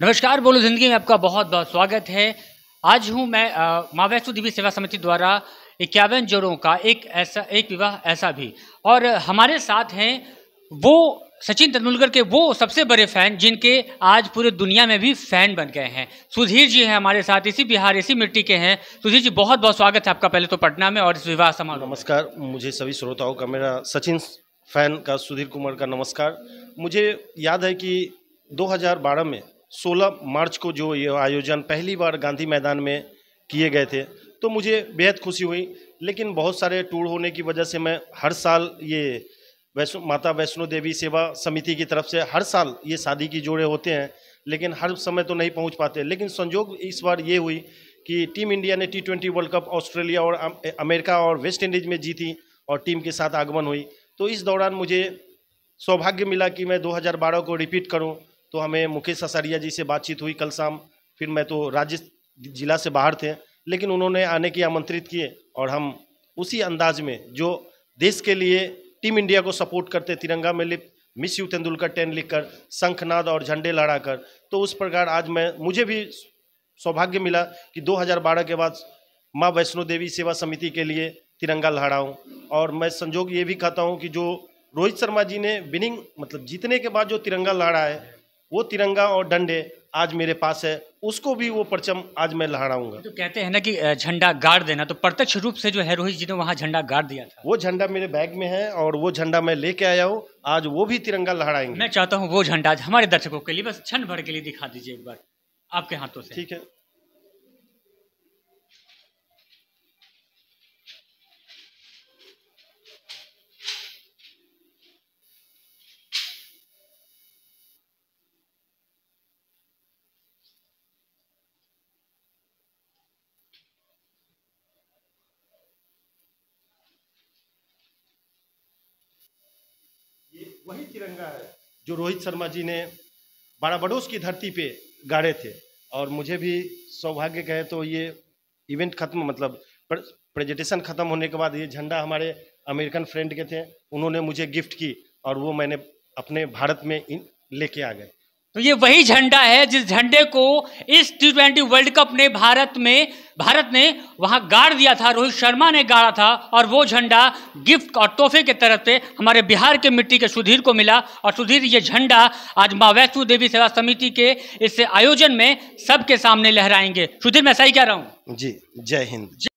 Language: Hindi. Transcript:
नमस्कार, बोलो ज़िंदगी में आपका बहुत बहुत स्वागत है। आज हूँ मैं माँ वैष्णो देवी सेवा समिति द्वारा इक्यावन जोड़ों का एक ऐसा, एक विवाह ऐसा भी। और हमारे साथ हैं वो सचिन तेंदुलकर के वो सबसे बड़े फ़ैन, जिनके आज पूरे दुनिया में भी फ़ैन बन गए हैं। सुधीर जी हैं हमारे साथ, इसी बिहार, इसी मिट्टी के हैं। सुधीर जी, बहुत बहुत स्वागत है आपका पहले तो पटना में और इस विवाह समारोह नमस्कार, मुझे सभी श्रोताओं का, मेरा सचिन फ़ैन का, सुधीर कुमार का नमस्कार। मुझे याद है कि 2012 में 16 मार्च को जो ये आयोजन पहली बार गांधी मैदान में किए गए थे तो मुझे बेहद खुशी हुई। लेकिन बहुत सारे टूर होने की वजह से मैं हर साल ये वैष्णो, माता वैष्णो देवी सेवा समिति की तरफ़ से हर साल ये शादी की जोड़े होते हैं, लेकिन हर समय तो नहीं पहुँच पाते। लेकिन संजोग इस बार ये हुई कि टीम इंडिया ने T twenty World Cup Australia और अमेरिका और वेस्ट इंडीज में जीती और टीम के साथ आगमन हुई। तो इस दौरान मुझे सौभाग्य मिला कि मैं 2012 को रिपीट करूँ। तो हमें मुकेश ससारिया जी से बातचीत हुई कल शाम। फिर मैं तो राज्य जिला से बाहर थे, लेकिन उन्होंने आने की आमंत्रित किए और हम उसी अंदाज में जो देश के लिए टीम इंडिया को सपोर्ट करते तिरंगा में lip, miss you Tendulkar ten लिखकर, शंखनाद और झंडे लहराकर तो उस प्रकार आज मैं, मुझे भी सौभाग्य मिला कि 2012 के बाद माँ वैष्णो देवी सेवा समिति के लिए तिरंगा लहराऊं। और मैं संजोग ये भी कहता हूँ कि जो रोहित शर्मा जी ने विनिंग मतलब जीतने के बाद जो तिरंगा लहरा है वो तिरंगा और डंडे आज मेरे पास है उसको भी वो परचम आज मैं लहराऊँगा। तो कहते हैं ना कि झंडा गाड़ देना तो प्रत्यक्ष रूप से जो है रोहित जी ने वहाँ झंडा गाड़ दिया था। वो झंडा मेरे बैग में है और वो झंडा मैं लेके आया हूँ आज वो भी तिरंगा लहराएँगे। मैं चाहता हूँ वो झंडा आज हमारे दर्शकों के लिए बस क्षण भर के लिए दिखा दीजिए एक बार आपके हाथों से। ठीक है। वही तिरंगा है। जो रोहित शर्मा जी ने बाराबडोस की धरती पे गाड़े थे। और मुझे भी सौभाग्य कहे तो ये इवेंट खत्म मतलब प्रेजेंटेशन खत्म होने के बाद ये झंडा हमारे अमेरिकन फ्रेंड के थे। उन्होंने मुझे गिफ्ट की और वो मैंने अपने भारत में लेके आ गए। तो ये वही झंडा है जिस झंडे को इस टी ट्वेंटी वर्ल्ड कप ने भारत में, भारत ने वहाँ गाड़ दिया था, रोहित शर्मा ने गाड़ा था और वो झंडा गिफ्ट और तोहफे के तरफ़ से हमारे बिहार के मिट्टी के सुधीर को मिला और सुधीर, ये झंडा आज माँ वैष्णो देवी सेवा समिति के इस आयोजन में सबके सामने लहराएँगे। सुधीर, मैं सही कह रहा हूँ? जी, जय हिंद।